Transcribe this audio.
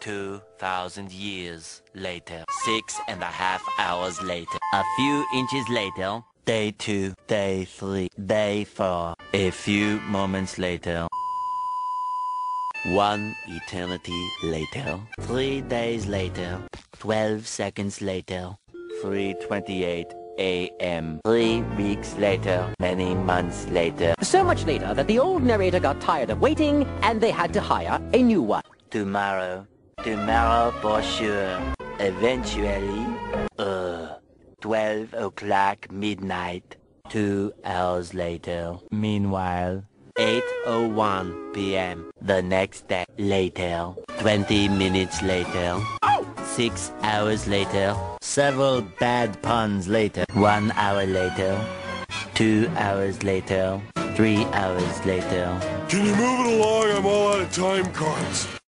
2,000 years later. Six and a half hours later. A few inches later. Day two, day three, day four. A few moments later. One eternity later. Three days later. Twelve seconds later. 328 a.m. Three weeks later. Many months later. So much later that the old narrator got tired of waiting and they had to hire a new one. Tomorrow. Tomorrow for sure. Eventually. Uh. 12 o'clock midnight. Two hours later. Meanwhile. 8.01 p.m. The next day. Later. 20 minutes later. Six hours later. Several bad puns later. One hour later. Two hours later. Three hours later. Can you move it along? I'm all out of time cards.